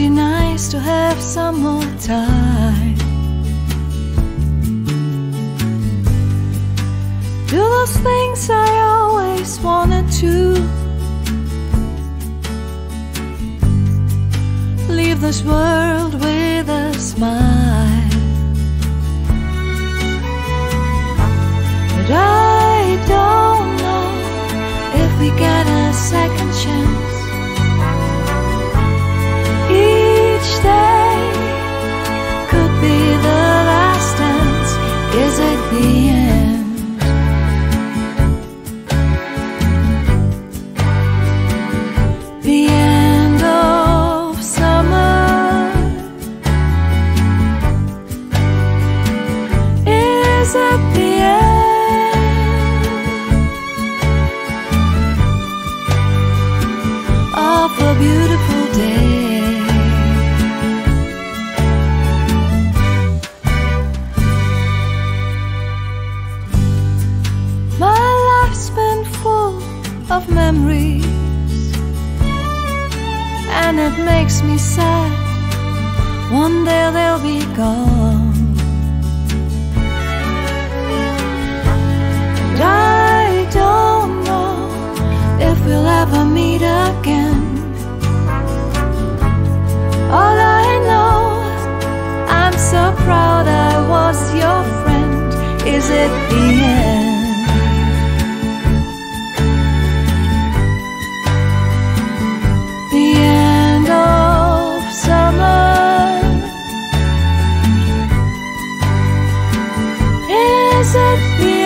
be nice to have some more time. Do those things I always wanted to. Leave this world with a smile. But I don't know if we get of memories and it makes me sad. One day they'll be gone. And I don't know if we'll ever meet again. All I know, I'm so proud I was your friend. Is it the end? Is it